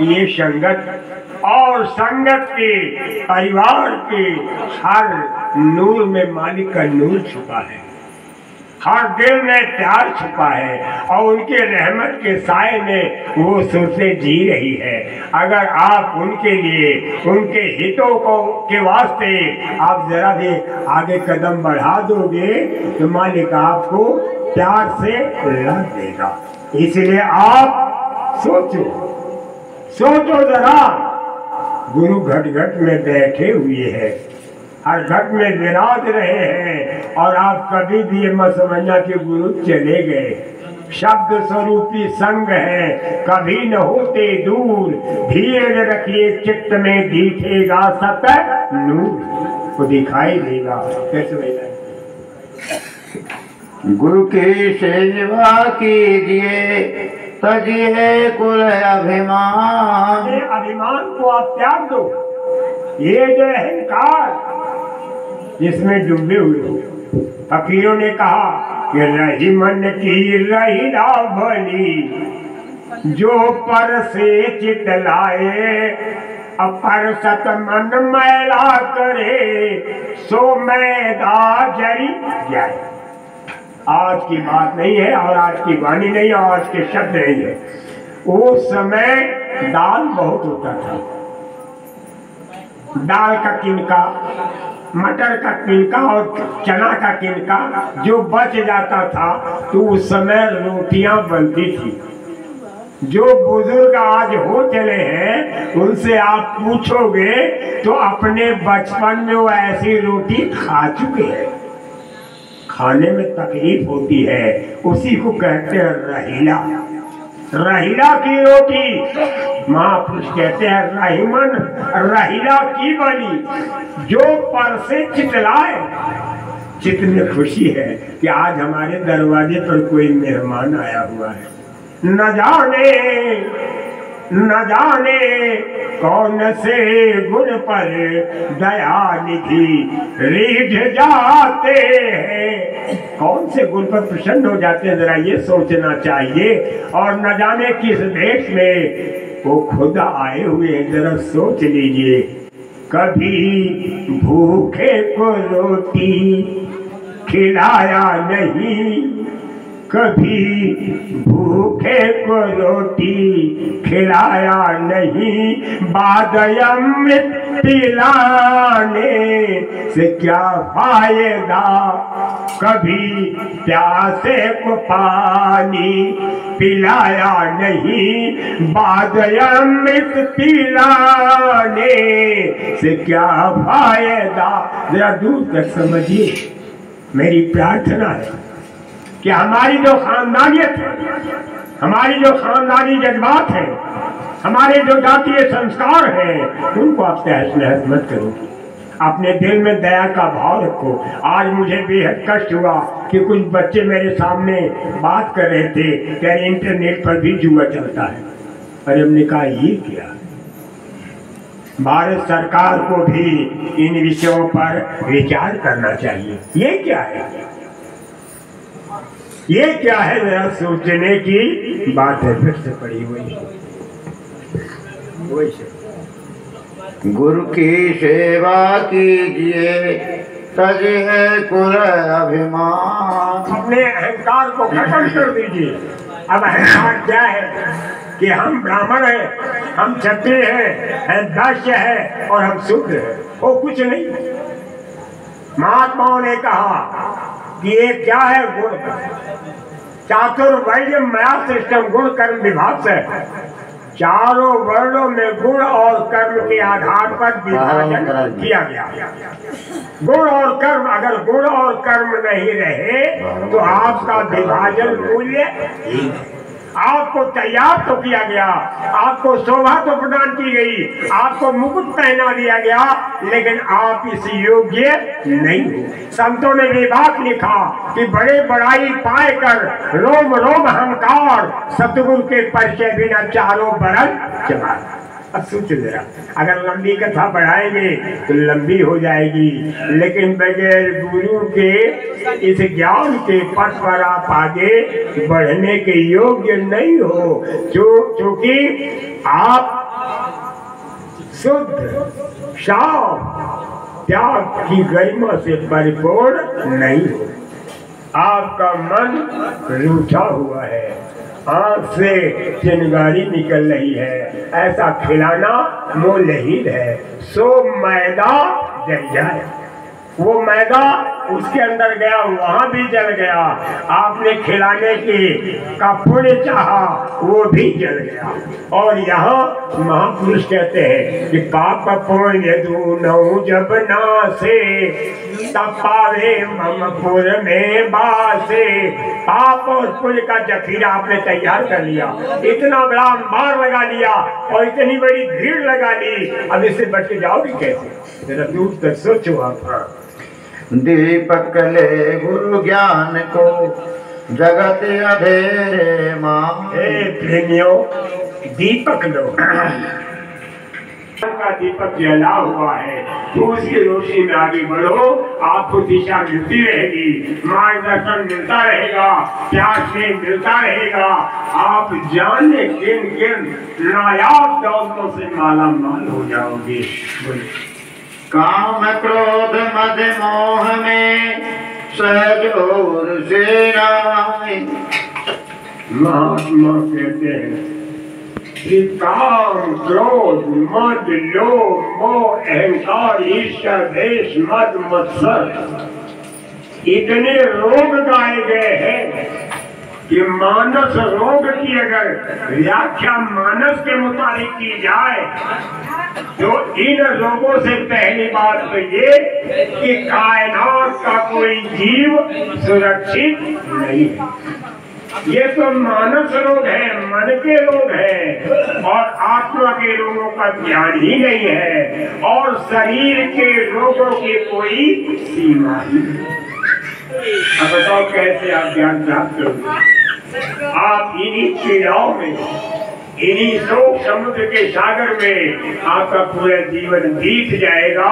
ये संगत और संगत के परिवार के हर नूर में मालिक का नूर छुपा है। हर दिल में प्यार छुपा है और उनके रहमत के साय में वो सुरते जी रही है। अगर आप उनके लिए, उनके हितों को, के वास्ते आप जरा भी आगे कदम बढ़ा दोगे तो मालिक आपको प्यार से रख देगा। इसलिए आप सोचो। सोचो जरा। गुरु घट घट में बैठे हुए हैं। हर घट में विराज रहे हैं और आप कभी भी ये मत समझना कि गुरु चले गए। शब्द स्वरूपी संग है। कभी न होते दूर। धीरे रखिए चित्त में दिखेगा सतत नूर। वो दिखाई देगा। कैसे गुरु की सेवा कीजिए। तजिए कुल अभिमान। अभिमान को आप त्याग दो। ये जो अहंकार जिसमें डूबे हुए हो, फकीरों ने कहा कि रही मन की रही भली जो पर से चित लाए अपर सत मन मैला करे, सो मैदा जरी जाए। आज की बात नहीं है और आज की वाणी नहीं है और आज के शब्द नहीं है। उस समय दाल बहुत होता था। दाल का किनका, मटर का किनका और चना का किनका जो बच जाता था तो उस समय रोटियाँ बनती थी। जो बुज़ुर्ग आज हो चले हैं, उनसे आप पूछोगे तो अपने बचपन में वो ऐसी रोटी खा चुके हैं। खाने में तकलीफ़ होती है, उसी को कहते हैं रहीला। रहीला की रोटी। महापुरुष कहते हैं, रहीमन, रहीला की बनी जो पर से चितलाए। चित खुशी है कि आज हमारे दरवाजे पर कोई मेहमान आया हुआ है। न जाने न जाने कौन से गुण पर दया निधि रीढ़ जाते हैं। कौन से गुण पर प्रसन्न हो जाते हैं? जरा ये सोचना चाहिए। और न जाने किस देश में वो खुद आए हुए हैं। जरा सोच लीजिए। कभी भूखे को रोटी खिलाया नहीं। कभी भूखे को रोटी खिलाया नहीं। बादयम पिलाने से क्या फ़ायदा? कभी प्यासे को पानी पिलाया नहीं। बादयम पिलाने से क्या फ़ायदा? जरा दूर तक समझिए। मेरी प्रार्थना है। कि हमारी जो खानदानियत है, हमारी जो खानदानी जज्बात है, हमारे जो जातीय संस्कार हैं, उनको आप तहस नहस मत करो। अपने दिल में दया का भाव रखो। आज मुझे बेहद कष्ट हुआ कि कुछ बच्चे मेरे सामने बात कर रहे थे कि इंटरनेट पर भी जुआ चलता है। अरे हमने कहा, ये क्या? भारत सरकार को भी इन विषयों पर विचार करना चाहिए। ये क्या है? ये क्या है जरा सोचने की बात है फिर से पड़ी हुई। गुरु की सेवा कीजिए तज है कुल अभिमान। अपने अहंकार को खत्म कर दीजिए। अब अहंकार क्या है कि हम ब्राह्मण हैं हम क्षत्रिय हैं हम दास्य है और हम शुद्ध हैं। वो कुछ नहीं। महात्माओं ने कहा कि ये क्या है गुण? चातुर्वैय मया सिस्टम गुण कर्म विभाग से चारों वर्णों में गुण और कर्म के आधार पर विभाजन किया गया। गुण और कर्म अगर गुण और कर्म नहीं रहे तो आपका विभाजन मूल्य आपको तैयार तो किया गया। आपको शोभा तो प्रदान की गई। आपको मुकुट पहना दिया गया, लेकिन आप इस योग्य नहीं संतों ने विभाग लिखा कि बड़े बड़ाई पाए कर रोम रोम हमकार सतगुरु के परिचय बिना चारों बरन चला सोच जरा, अगर लंबी कथा बढ़ाएँगे तो लंबी हो जाएगी। लेकिन बगैर गुरु के, इस ज्ञान के पथ पर आप आगे बढ़ने के योग्य नहीं हो। जो क्योंकि आप शुद्ध साफ़ त्याग की गरिमा से परिपूर्ण नहीं हो। आपका मन रूठा हुआ है। आँख से चिनगारी निकल रही है। ऐसा खिलाना मोलहीन है। सो मैदा जल जाए। वो मैदा उसके अंदर गया, वहाँ भी जल गया। आपने खिलाने की का पुण्य चाहा, वो भी जल गया। और यहाँ महापुरुष कहते हैं कि पाप पुण्य दूनों जब नासे, तपावे ममपुर में बासे। पाप और पुण्य का जखीरा आपने तैयार कर लिया। इतना बड़ा अंबार लगा लिया और इतनी बड़ी भीड़ लगा ली। अब इससे बच के जाओगे कैसे? जरा दूर तक सोचो आप। दीपक ले गुरु ज्ञान को जगत अधेरे माँ। प्रेमियों दीपक लो। का दीपक जला हुआ है। तो उसकी रोशनी में आगे बढ़ो आपको दिशा मिलती रहेगी। मार्गदर्शन मिलता रहेगा प्यास से मिलता रहेगा। आप जाने किन किन नायाब दौलतों से माला माल हो जाओगे। बोलिए। काम क्रोध मद मोह में सहजोर से नाय महात्मा कहते हैं। कि काम क्रोध, मद, लोभ, मोह, अहंकार, ईर्ष्या देश मद, मत्सर। इतने रोग गाए गए हैं कि मानस रोग की अगर व्याख्या मानस के मुताबिक की जाए। तो इन रोगों से पहली बात तो ये कि कायनात का कोई जीव सुरक्षित नहीं। ये तो मानस रोग है, मन के रोग है, और आत्मा के रोगों का ज्ञान ही नहीं है, और शरीर के रोगों की कोई सीमा ही नहीं। अब बताओ कैसे आप ज्ञान प्राप्त करोगे? आप इन्हीं क्रीड़ाओं में, इन्हीं शोक समुद्र के सागर में आपका पूरा जीवन बीत जाएगा।